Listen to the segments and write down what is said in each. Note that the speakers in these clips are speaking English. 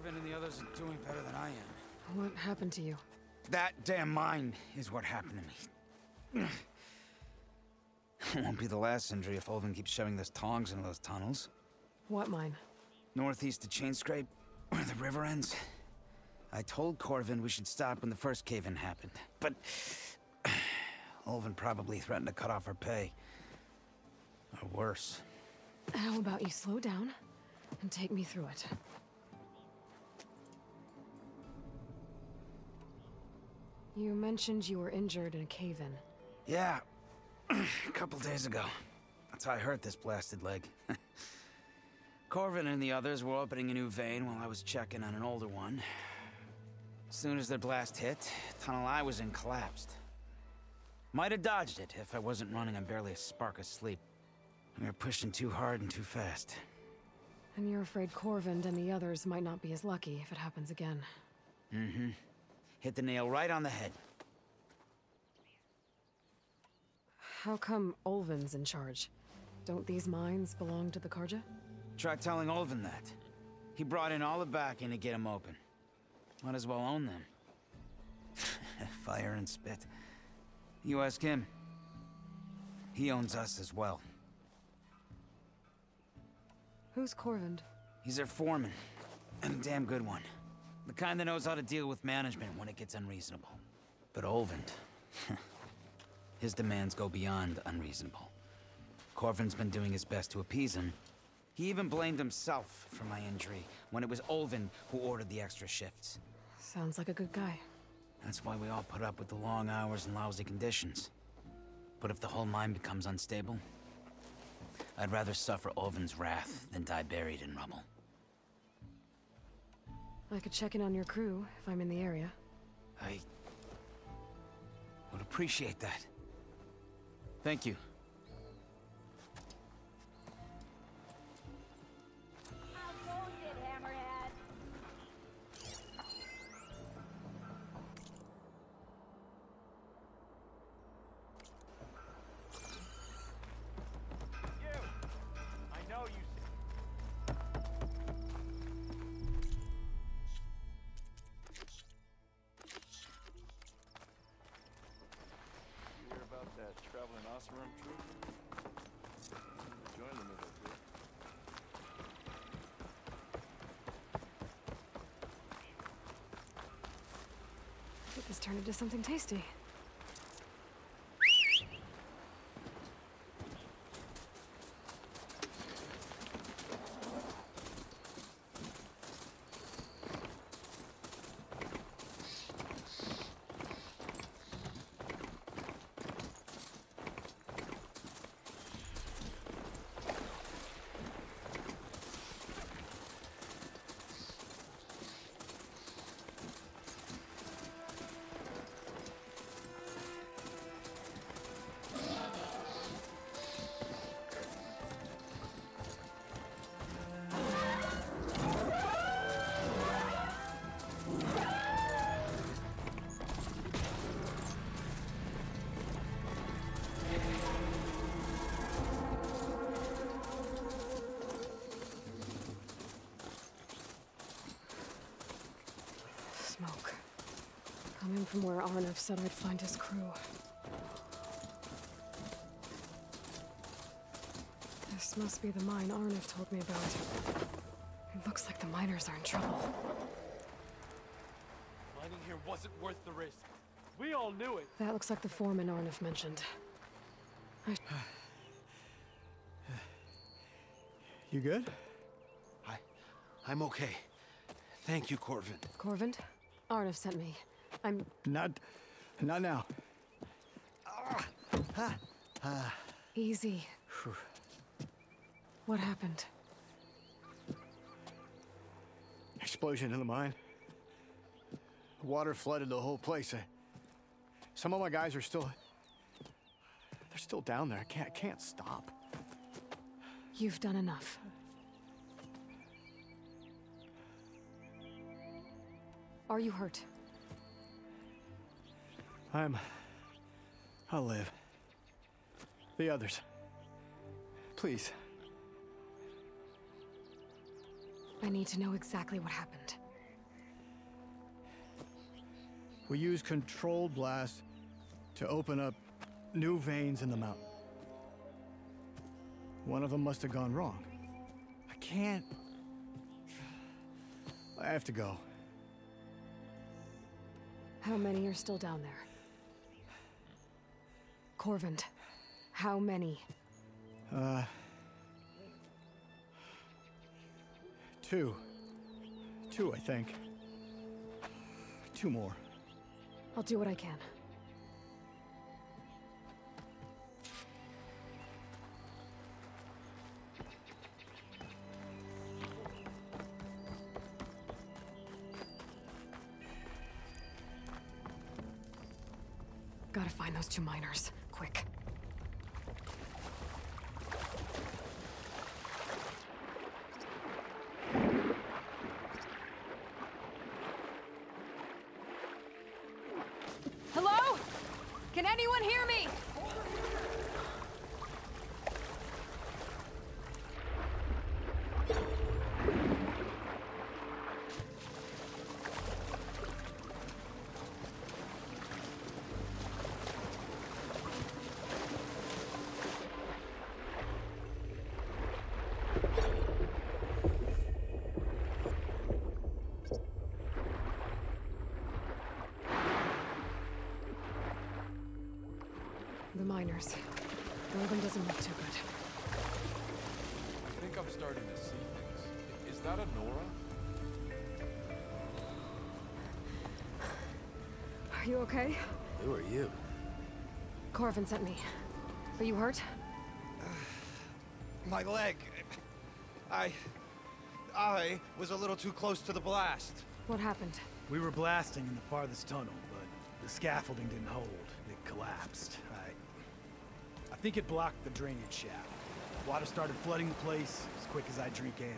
Corvin and the others are doing better than I am. What happened to you? That damn mine is what happened to me. It won't be the last injury if Ulvund keeps shoving those tongs into those tunnels. What mine? Northeast of Chainscrape, where the river ends. I told Corvin we should stop when the first cave-in happened, but... Ulvund probably threatened to cut off her pay. Or worse. How about you slow down and take me through it? You mentioned you were injured in a cave-in. Yeah, a couple days ago. That's how I hurt this blasted leg. Corvin and the others were opening a new vein while I was checking on an older one. As soon as their blast hit, tunnel I was in collapsed. Might have dodged it if I wasn't running on barely a spark of sleep. We were pushing too hard and too fast. And you're afraid Corvind and the others might not be as lucky if it happens again. Mm-hmm. Hit the nail right on the head. How come Ulvund's in charge? Don't these mines belong to the Carja? Try telling Ulvund that. He brought in all the backing to get them open. Might as well own them. Fire and spit. You ask him. He owns us as well. Who's Corvind? He's their foreman. And a damn good one. The kind that knows how to deal with management when it gets unreasonable. But Ulvund... his demands go beyond unreasonable. Corvin's been doing his best to appease him. He even blamed himself for my injury, when it was Ulvund who ordered the extra shifts. Sounds like a good guy. That's why we all put up with the long hours and lousy conditions. But if the whole mine becomes unstable, I'd rather suffer Ulvund's wrath than die buried in rubble. I could check in on your crew if I'm in the area. I... would appreciate that. Thank you. Oseram troop? Join. This turned into something tasty. From where Arnav said I'd find his crew. This must be the mine Arnav told me about. It looks like the miners are in trouble. Mining here wasn't worth the risk. We all knew it. That looks like the foreman Arnav mentioned. I... You good? I... I'm okay. Thank you, Corvin. Corvind? Arnav sent me. I'm... Not, not now. Easy. What happened? Explosion in the mine. Water flooded the whole place. I- Some of my guys are still. They're still down there. I can't, I can't stop. You've done enough. Are you hurt? I'm. I'll live. The others. Please. I need to know exactly what happened. We use controlled blasts to open up new veins in the mountain. One of them must have gone wrong. I can't. I have to go. How many are still down there? Corvin, how many? Uh. Two. Two, I think. Two more. I'll do what I can. Gotta find those two miners. Quick. The miners. Northern doesn't look too good. I think I'm starting to see things. Is that a Nora? Are you okay? Who are you? Corvin sent me. Are you hurt? My leg. I. I was a little too close to the blast. What happened? We were blasting in the farthest tunnel, but the scaffolding didn't hold. It collapsed. I, I think it blocked the drainage shaft. Water started flooding the place as quick as I drink ale.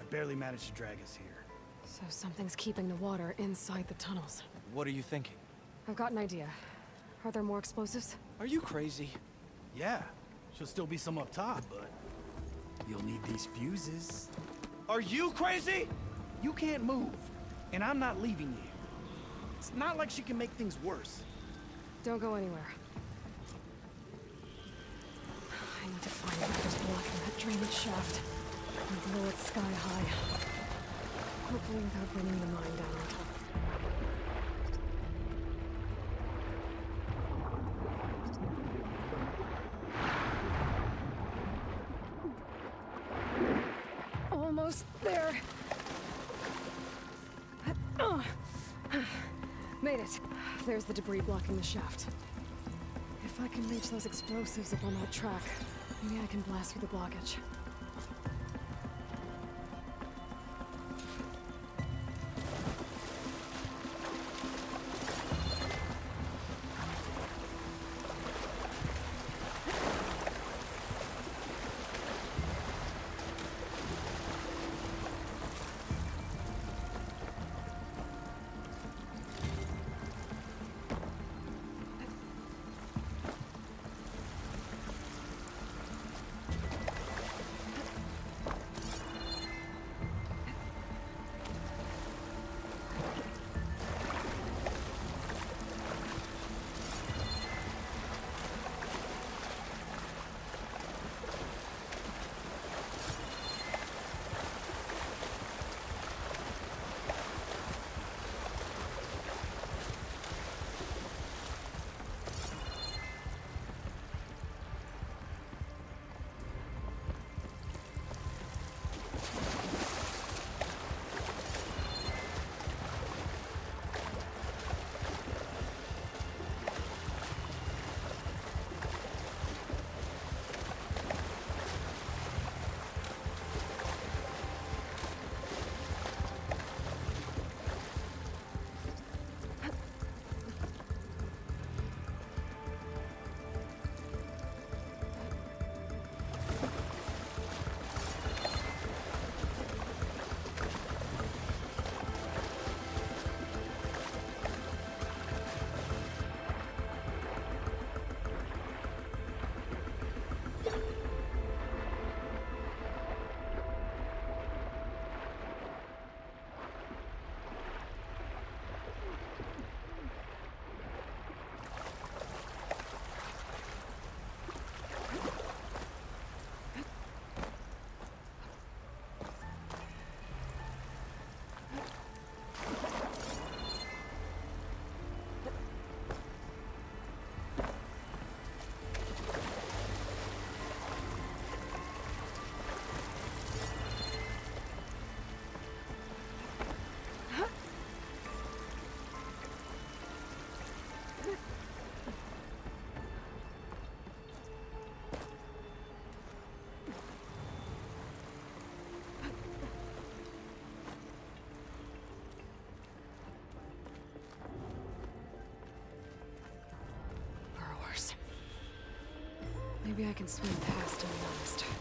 I barely managed to drag us here. So something's keeping the water inside the tunnels. What are you thinking? I've got an idea. Are there more explosives? Are you crazy? Yeah, should still be some up top, but you'll need these fuses. Are you crazy? You can't move, and I'm not leaving you. It's not like she can make things worse. Don't go anywhere. Drainage shaft and blow it sky high. Hopefully without bringing the mine down on top. Almost there. Made it. There's the debris blocking the shaft. If I can reach those explosives up on that track, maybe I can blast through the blockage. Maybe I can swim past, to be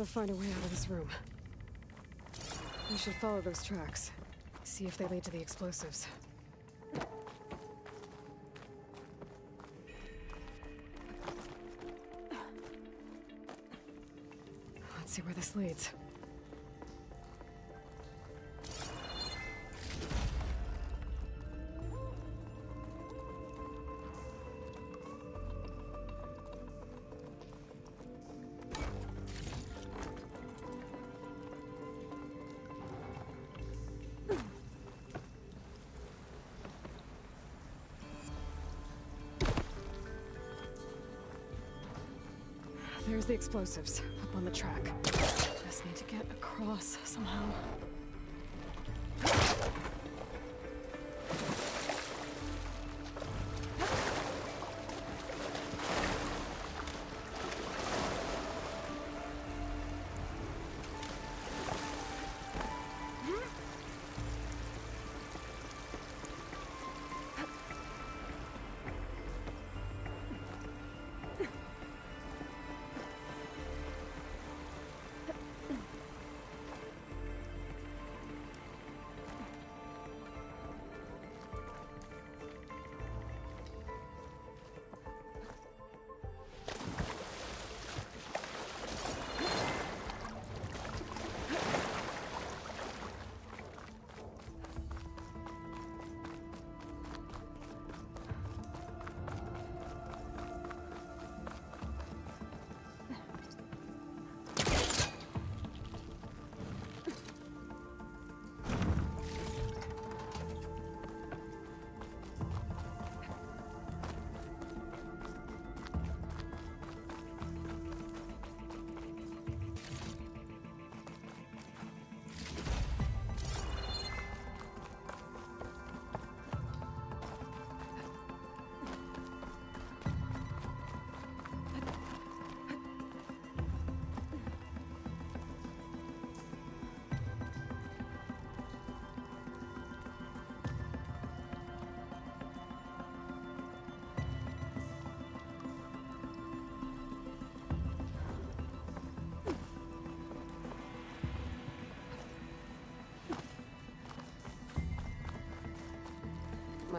To find a way out of this room. We should follow those tracks. See if they lead to the explosives. Let's see where this leads. There's the explosives, up on the track. Just need to get across somehow.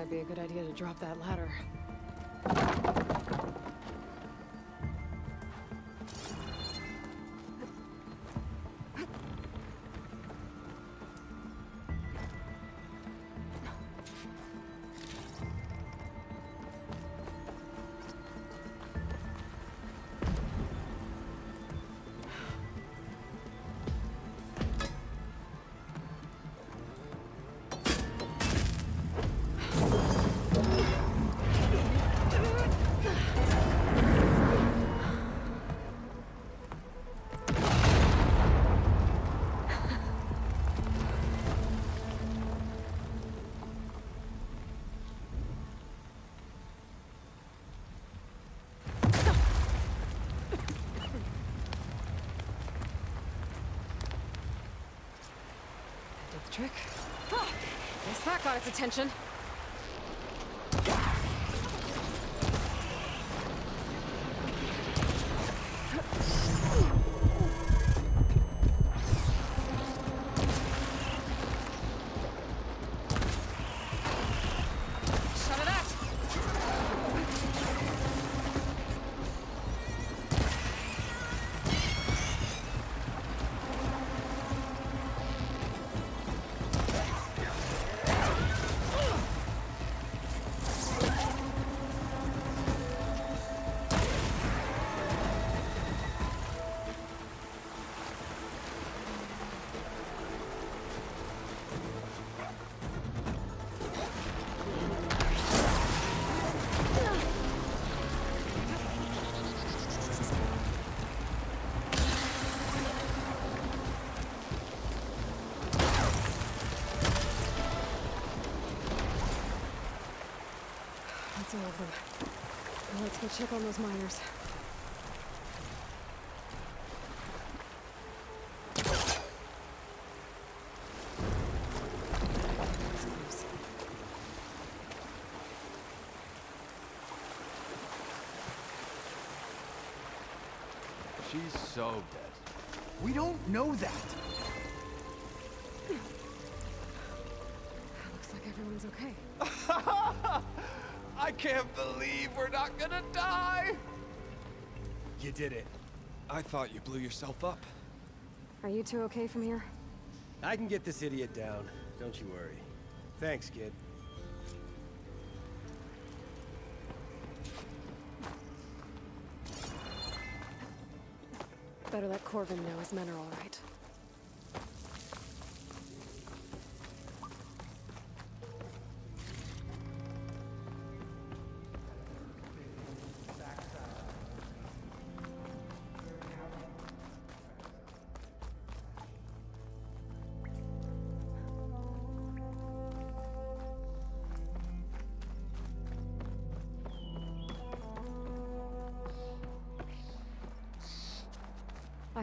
Might be a good idea to drop that ladder. Electric. Ah, guess that got its attention. Let's go check on those miners. She's so dead. We don't know that. Looks like everyone's okay. I can't believe we're not gonna die! You did it. I thought you blew yourself up. Are you two okay from here? I can get this idiot down. Don't you worry. Thanks, kid. Better let Corvin know his men are all right.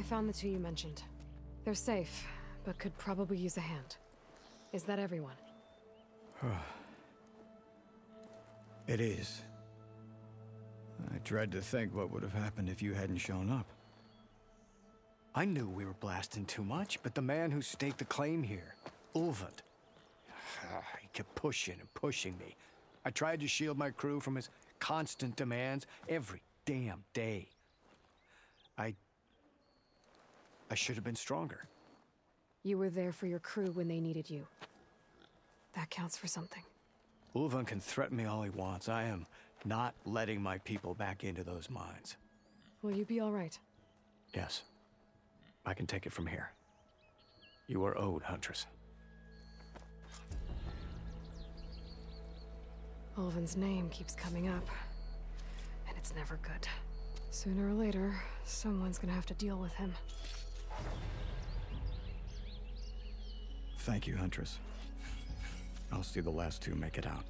Found the two you mentioned. They're safe, but could probably use a hand. Is that everyone? It is. I dread to think what would have happened if you hadn't shown up. I knew we were blasting too much, but the man who staked the claim here, Ulvund, he kept pushing and pushing me. I tried to shield my crew from his constant demands every damn day. I. I should have been stronger. You were there for your crew when they needed you. That counts for something. Ulvund can threaten me all he wants. I am not letting my people back into those mines. Will you be all right? Yes. I can take it from here. You are owed, Huntress. Ulvund's name keeps coming up, and it's never good. Sooner or later, someone's gonna have to deal with him. Thank you, Huntress. I'll see the last two make it out.